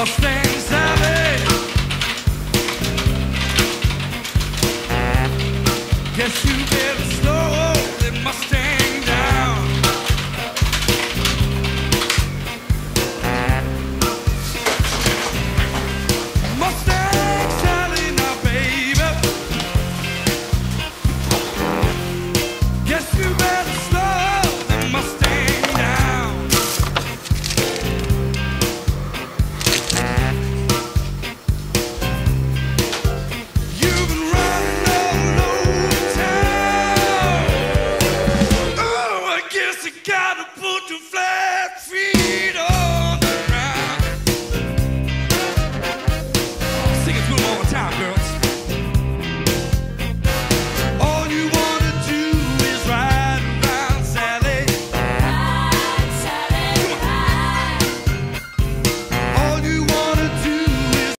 Mustangs have you better slow Mustang down. Mustang. you gotta put the flag free.